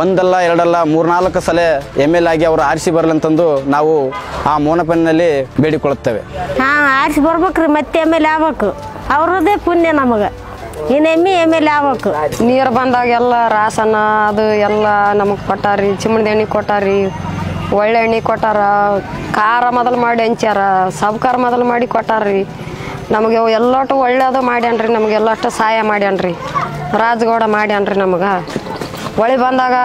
ಒಂದಲ್ಲ ಎರಡಲ್ಲ ಮೂರ್ನಾಲ್ಕು ಸಲ ಎಂ ಎಲ್ ಆಗಿ ಅವರು ಆರಿಸಿ ಬರಲಂತಂದು ನಾವು ಆ ಮೋನಪನ್ನಲ್ಲಿ ಬೇಡಿಕೊಳ್ಳುತ್ತೇವೆ. ಹಾ ಆರಿಸಿ ಬರ್ಬೇಕ್ರಿ ಮತ್ತೆ ಎಂ ಎಲ್ ಆಗ್ಬೇಕು. ಅವ್ರದ್ದೇ ಪುಣ್ಯ ನಮಗೆ. ಇನ್ನು ಎಮ್ಮಿ ಎಂ ಎಲ್ ಆಗ್ಬೇಕು. ನೀರು ಬಂದಾಗ ಎಲ್ಲ ರಾಸನ ಅದು ಎಲ್ಲ ನಮಗೆ ಕೊಟ್ಟಾರಿ ಚಿಮ್ಮಣದ ಎಣ್ಣೆ ಕೊಟ್ಟಾರಿ ಒಳ್ಳೆ ಎಣ್ಣೆ ಕೊಟ್ಟಾರ ಖಾರ ಮೊದಲು ಮಾಡಿ ಹಂಚ್ಯಾರ ಸಬ್ಕಾರ ಮೊದಲು ಮಾಡಿ ಕೊಟ್ಟಾರ್ರಿ ನಮಗೆ ಎಲ್ಲಟು ಒಳ್ಳೆಯದು ಮಾಡ್ಯಾನ್ರಿ ನಮಗೆ ಎಲ್ಲಷ್ಟು ಸಹಾಯ ಮಾಡ್ಯಾನ್ರಿ. ರಾಜಗೌಡ ಮಾಡ್ಯಾನ್ರಿ ನಮಗೆ. ಹೊಳಿ ಬಂದಾಗ